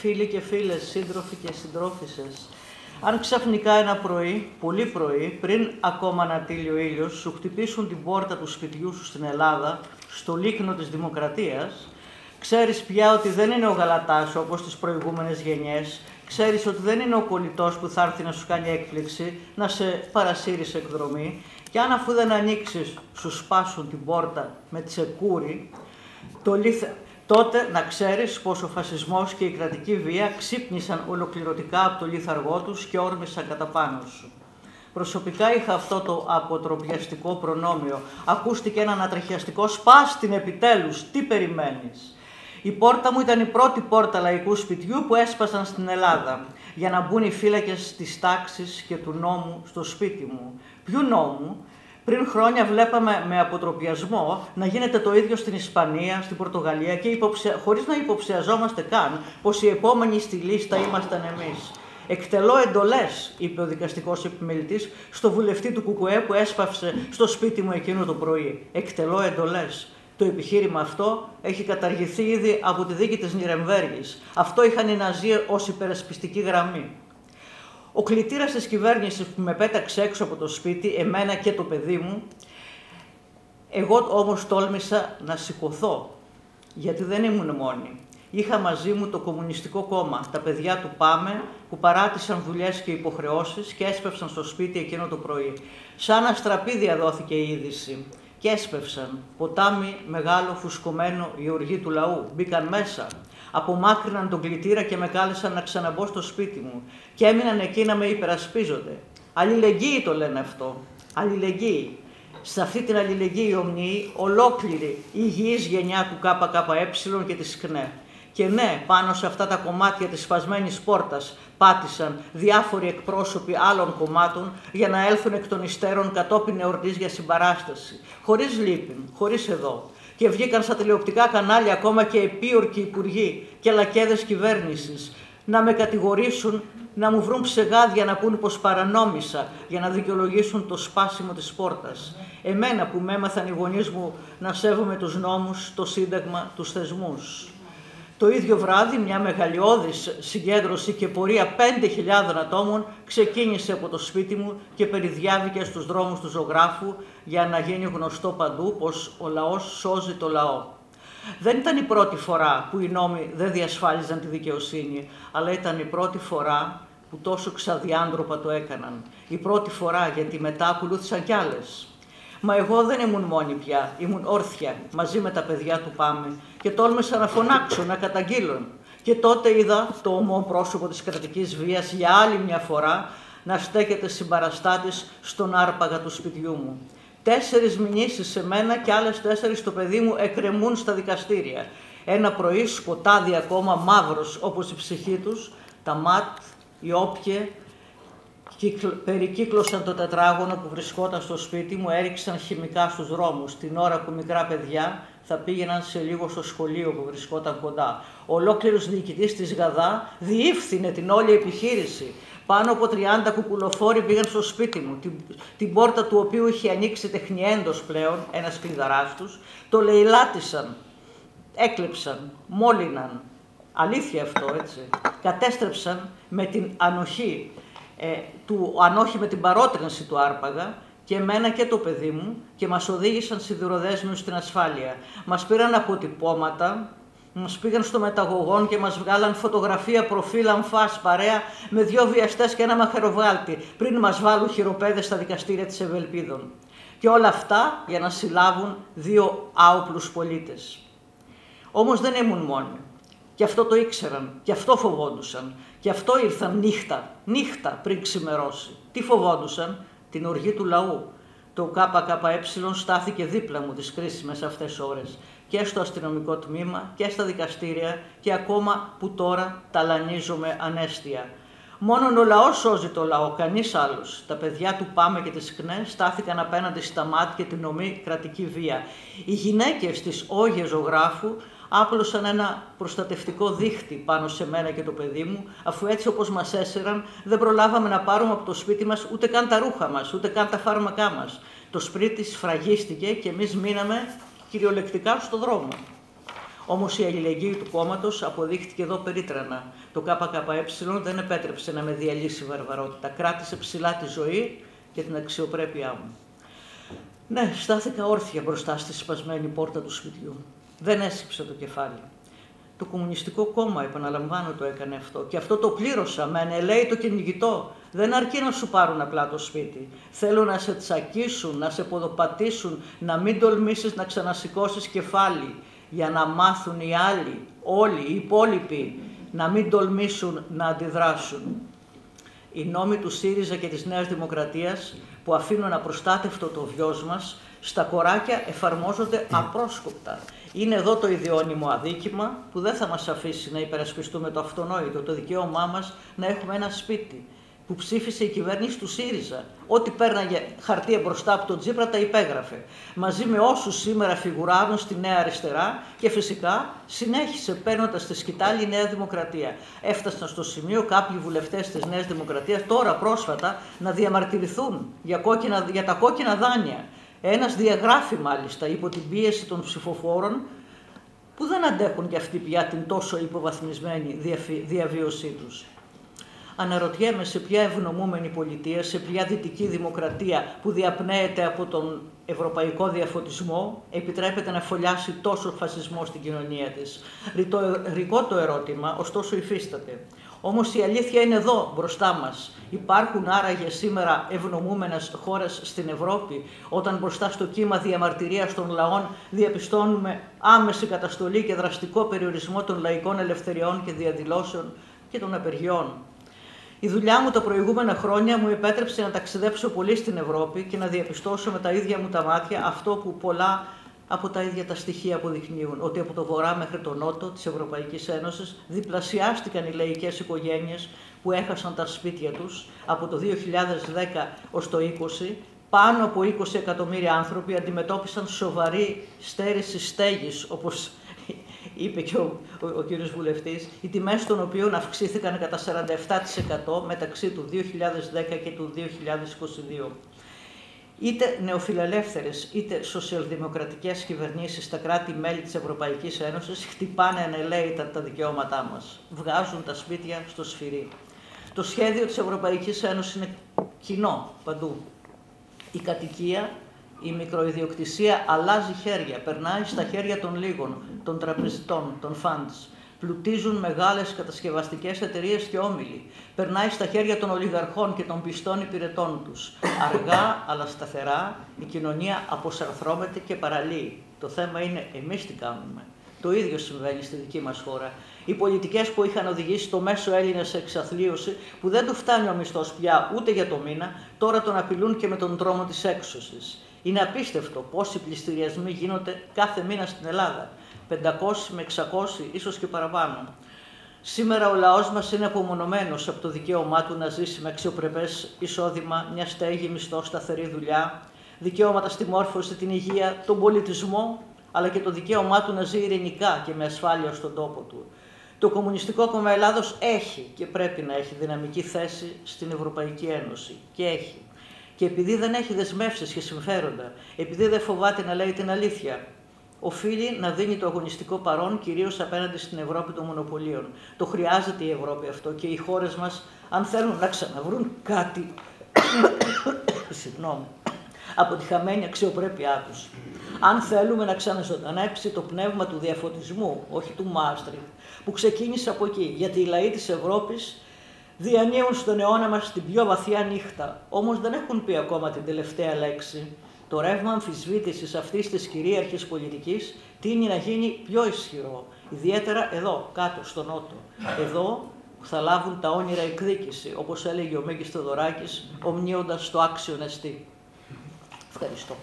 φίλοι και φίλες, σύντροφοι και συντρόφισσες, αν ξαφνικά ένα πρωί, πολύ πρωί, πριν ακόμα να τύλει ο ήλιος, σου χτυπήσουν την πόρτα του σπιτιού σου στην Ελλάδα, στο λίκνο της δημοκρατίας, ξέρεις πια ότι δεν είναι ο Γαλατάς όπως τις προηγούμενες γενιές, ξέρεις ότι δεν είναι ο κολλητός που θα έρθει να σου κάνει έκπληξη, να σε παρασύρει σε εκδρομή, και αν αφού δεν ανοίξεις σου σπάσουν την πόρτα με τσεκούρι, το λίθε... τότε να ξέρεις πως ο φασισμός και η κρατική βία ξύπνησαν ολοκληρωτικά από το λίθαργό τους και όρμησαν κατά πάνω σου. Προσωπικά είχα αυτό το αποτροπιαστικό προνόμιο. Ακούστηκε ένα ανατρεχιαστικό «Σπάς την επιτέλους, τι περιμένεις». Η πόρτα μου ήταν η πρώτη πόρτα λαϊκού σπιτιού που έσπασαν στην Ελλάδα για να μπουν οι φύλακες της τάξης και του νόμου στο σπίτι μου. Ποιου νόμου, πριν χρόνια βλέπαμε με αποτροπιασμό να γίνεται το ίδιο στην Ισπανία, στην Πορτογαλία και υποψια... χωρίς να υποψιαζόμαστε καν πως οι επόμενοι στη λίστα ήμασταν εμείς. Εκτελώ εντολές, είπε ο δικαστικός επιμελητής στο βουλευτή του Κουκουέ που έσπαυσε στο σπίτι μου εκείνο το πρωί. Εκτελώ εντολές. Το επιχείρημα αυτό έχει καταργηθεί ήδη από τη δίκη της Νιρεμβέργης. Αυτό είχαν οι Ναζί ως υπερασπιστική γραμμή. Ο κλητήρας της κυβέρνησης που με πέταξε έξω από το σπίτι, εμένα και το παιδί μου, εγώ όμως τόλμησα να σηκωθώ, γιατί δεν ήμουν μόνη. Είχα μαζί μου το Κομμουνιστικό Κόμμα, τα παιδιά του Πάμε, που παράτησαν δουλειές και υποχρεώσεις και έσπευσαν στο σπίτι εκείνο το πρωί. Σαν αστραπή διαδόθηκε η είδηση και έσπευσαν. Ποτάμι μεγάλο φουσκωμένο η οργή του λαού. Μπήκαν μέσα. Απομάκρυναν τον κλητήρα και με κάλεσαν να ξαναμπώ στο σπίτι μου. Και έμειναν εκεί να με υπερασπίζονται. Αλληλεγγύη το λένε αυτό. Αλληλεγγύη. Σε αυτή την αλληλεγγύη ομνή ολόκληρη η υγιής γενιά του ΚΚΕ και της ΚΝΕ. Και ναι, πάνω σε αυτά τα κομμάτια της σπασμένης πόρτας πάτησαν διάφοροι εκπρόσωποι άλλων κομμάτων για να έλθουν εκ των υστέρων κατόπιν εορτής για συμπαράσταση. Χωρίς λύπη, χωρίς εδώ. Και βγήκαν στα τηλεοπτικά κανάλια ακόμα και επίορκοι υπουργοί και λακέδες κυβέρνησης να με κατηγορήσουν, να μου βρουν ψεγάδια να πούν πως παρανόμησα για να δικαιολογήσουν το σπάσιμο της πόρτας. Εμένα που με έμαθαν οι γονείς μου να σέβομαι τους νόμους, το σύνταγμα, τους θεσμούς. Το ίδιο βράδυ μια μεγαλειώδης συγκέντρωση και πορεία 5.000 ατόμων ξεκίνησε από το σπίτι μου και περιδιάβηκε στους δρόμους του ζωγράφου για να γίνει γνωστό παντού πως ο λαός σώζει το λαό. Δεν ήταν η πρώτη φορά που οι νόμοι δεν διασφάλιζαν τη δικαιοσύνη, αλλά ήταν η πρώτη φορά που τόσο ξαδιάντροπα το έκαναν. Η πρώτη φορά γιατί μετά ακολούθησαν κι άλλες. Μα εγώ δεν ήμουν μόνη πια, ήμουν όρθια μαζί με τα παιδιά του Πάμε και τόλμησα να φωνάξω, να καταγγείλω. Και τότε είδα το ομό πρόσωπο της κρατικής βίας για άλλη μια φορά να στέκεται συμπαραστάτης στον άρπαγα του σπιτιού μου. Τέσσερις μηνύσεις σε μένα και άλλες τέσσερις στο παιδί μου εκκρεμούν στα δικαστήρια. Ένα πρωί σκοτάδι ακόμα μαύρος όπως η ψυχή τους, τα ματ, οι όπιε, περικύκλωσαν το τετράγωνο που βρισκόταν στο σπίτι μου, έριξαν χημικά στους δρόμους, την ώρα που μικρά παιδιά θα πήγαιναν σε λίγο στο σχολείο που βρισκόταν κοντά. Ο ολόκληρος διοικητής της Γαδά διήφθηνε την όλη επιχείρηση. Πάνω από 30 κουκουλοφόροι πήγαν στο σπίτι μου, την, την πόρτα του οποίου είχε ανοίξει τεχνιέντος πλέον, ένας κλειδαράς τους, το λαιλάτισαν, έκλεψαν, μόλυναν. Αλήθεια αυτό, έτσι. Κατέστρεψαν με την ανοχή ε, του, αν όχι με την παρότρινση του άρπαγα, και εμένα και το παιδί μου και μας οδήγησαν σιδηροδέσμιους στην ασφάλεια. Μας πήραν αποτυπώματα, μας πήγαν στο μεταγωγόν και μας βγάλαν φωτογραφία προφίλ αμφάς παρέα με δυο βιαστές και ένα μαχαιροβάλτη πριν μας βάλουν χειροπέδες στα δικαστήρια της Ευελπίδων. Και όλα αυτά για να συλλάβουν δύο άοπλους πολίτες. Όμως δεν ήμουν μόνοι. Και αυτό το ήξεραν, και αυτό φοβόντουσαν. Και αυτό ήρθαν νύχτα, νύχτα πριν ξημερώσει. Τι φοβόντουσαν, την οργή του λαού. Το ΚΚΕ στάθηκε δίπλα μου τις κρίσιμες αυτές ώρες και στο αστυνομικό τμήμα και στα δικαστήρια και ακόμα που τώρα ταλανίζομαι ανέστια. Μόνον ο λαός σώζει το λαό, κανείς άλλος. Τα παιδιά του Πάμε και της ΚΝΕ στάθηκαν απέναντι στα μάτια και την ομή κρατική βία. Οι γυναίκες της Όγε ζωγράφου άπλωσαν ένα προστατευτικό δίχτυ πάνω σε μένα και το παιδί μου, αφού έτσι όπως μας έσεραν δεν προλάβαμε να πάρουμε από το σπίτι μας ούτε καν τα ρούχα μας, ούτε καν τα φάρμακά μας. Το σπίτι σφραγίστηκε και εμείς μείναμε κυριολεκτικά στο δρόμο. Όμως η αλληλεγγύη του κόμματος αποδείχτηκε εδώ περίτρανα. Το ΚΚΕ δεν επέτρεψε να με διαλύσει η βαρβαρότητα. Κράτησε ψηλά τη ζωή και την αξιοπρέπειά μου. Ναι, στάθηκα όρθια μπροστά στη σπασμένη πόρτα του σπιτιού. Δεν έσυψε το κεφάλι. Το Κομμουνιστικό Κόμμα, επαναλαμβάνω, το έκανε αυτό. Και αυτό το πλήρωσα με ανελαίητο κυνηγητό. Δεν αρκεί να σου πάρουν απλά το σπίτι. Θέλουν να σε τσακίσουν, να σε ποδοπατήσουν, να μην τολμήσεις να ξανασηκώσεις κεφάλι για να μάθουν οι άλλοι, όλοι οι υπόλοιποι, να μην τολμήσουν να αντιδράσουν. Οι νόμοι του ΣΥΡΙΖΑ και της Νέας Δημοκρατίας που αφήνουν απροστάτευτο το βιός μας, στα κοράκια εφαρμόζονται απρόσκοπτα. Είναι εδώ το ιδιώνυμο αδίκημα που δεν θα μας αφήσει να υπερασπιστούμε το αυτονόητο, το δικαίωμά μας να έχουμε ένα σπίτι που ψήφισε η κυβέρνηση του ΣΥΡΙΖΑ. Ό,τι πέρναγε χαρτί μπροστά από τον Τζίπρα τα υπέγραφε. Μαζί με όσους σήμερα φιγουράρουν στη Νέα Αριστερά και φυσικά συνέχισε παίρνοντας τη σκητάλη η Νέα Δημοκρατία. Έφτασαν στο σημείο κάποιοι βουλευτές της Νέας Δημοκρατίας τώρα πρόσφατα να διαμαρτυρηθούν για, κόκκινα, για τα κόκκινα δάνεια. Ένας διαγράφει μάλιστα υπό την πίεση των ψηφοφόρων που δεν αντέχουν και αυτοί πια την τόσο υποβαθμισμένη διαβίωσή τους. Αναρωτιέμαι σε ποια ευνομούμενη πολιτεία, σε ποια δυτική δημοκρατία που διαπνέεται από τον ευρωπαϊκό διαφωτισμό επιτρέπεται να φωλιάσει τόσο φασισμό στην κοινωνία της. Ρητό, το ερώτημα, ωστόσο υφίσταται. Όμως η αλήθεια είναι εδώ, μπροστά μας. Υπάρχουν άραγε σήμερα ευνομούμενες χώρες στην Ευρώπη, όταν μπροστά στο κύμα διαμαρτυρίας των λαών διαπιστώνουμε άμεση καταστολή και δραστικό περιορισμό των λαϊκών ελευθεριών και διαδηλώσεων και των απεργιών. Η δουλειά μου τα προηγούμενα χρόνια μου επέτρεψε να ταξιδέψω πολύ στην Ευρώπη και να διαπιστώσω με τα ίδια μου τα μάτια αυτό που πολλά από τα ίδια τα στοιχεία αποδεικνύουν, ότι από το βορρά μέχρι το νότο της Ευρωπαϊκής Ένωσης διπλασιάστηκαν οι λαϊκές οικογένειες που έχασαν τα σπίτια τους από το 2010 ως το 20, πάνω από 20 εκατομμύρια άνθρωποι αντιμετώπισαν σοβαρή στέρηση στέγης, όπως είπε και ο, ο, ο κύριος Βουλευτής, οι τιμές των οποίων αυξήθηκαν κατά 47% μεταξύ του 2010 και του 2022. Είτε νεοφιλελεύθερες είτε σοσιαλδημοκρατικές κυβερνήσεις στα κράτη-μέλη της Ευρωπαϊκής Ένωσης χτυπάνε ανελαίητα τα δικαιώματά μας. Βγάζουν τα σπίτια στο σφυρί. Το σχέδιο της Ευρωπαϊκής Ένωσης είναι κοινό παντού. Η κατοικία η μικροϊδιοκτησία αλλάζει χέρια, περνάει στα χέρια των λίγων, των τραπεζιτών, των funds. Πλουτίζουν μεγάλες κατασκευαστικές εταιρείες και όμιλοι. Περνάει στα χέρια των ολιγαρχών και των πιστών υπηρετών τους. Αργά αλλά σταθερά η κοινωνία αποσαρθρώμεται και παραλύει. Το θέμα είναι εμείς τι κάνουμε. Το ίδιο συμβαίνει στη δική μας χώρα. Οι πολιτικές που είχαν οδηγήσει το μέσο Έλληνα σε εξαθλίωση, που δεν του φτάνει ο μισθός πια ούτε για το μήνα, τώρα τον απειλούν και με τον τρόμο της έξωσης. Είναι απίστευτο πόσοι πληστηριασμοί γίνονται κάθε μήνα στην Ελλάδα. 500 με 600, ίσως και παραπάνω. Σήμερα ο λαός μας είναι απομονωμένος από το δικαίωμά του να ζήσει με αξιοπρεπές εισόδημα, μια στέγη, μισθό, σταθερή δουλειά, δικαιώματα στη μόρφωση, την υγεία, τον πολιτισμό, αλλά και το δικαίωμά του να ζει ειρηνικά και με ασφάλεια στον τόπο του. Το Κομμουνιστικό Κόμμα Ελλάδος έχει και πρέπει να έχει δυναμική θέση στην Ευρωπαϊκή Ένωση. Και έχει. Και επειδή δεν έχει δεσμεύσεις και συμφέροντα, επειδή δεν φοβάται να λέει την αλήθεια, οφείλει να δίνει το αγωνιστικό παρόν κυρίως απέναντι στην Ευρώπη των μονοπωλίων. Το χρειάζεται η Ευρώπη αυτό και οι χώρες μας, αν θέλουν να ξαναβρούν κάτι, συγγνώμη, από τη χαμένη αξιοπρέπειά τους. Αν θέλουμε να ξαναζωντανέψει το πνεύμα του διαφωτισμού, όχι του Μάστριχ, που ξεκίνησε από εκεί, γιατί οι λαοί της Ευρώπης διανύουν στον αιώνα μας την πιο βαθιά νύχτα, όμως δεν έχουν πει ακόμα την τελευταία λέξη. Το ρεύμα αμφισβήτησης αυτής της κυρίαρχης πολιτικής τίνει να γίνει πιο ισχυρό, ιδιαίτερα εδώ, κάτω, στο νότο. Εδώ που θα λάβουν τα όνειρα εκδίκηση, όπως έλεγε ο Μέγης Θεοδωράκης, ομνίοντας το άξιο νεστή. Ευχαριστώ.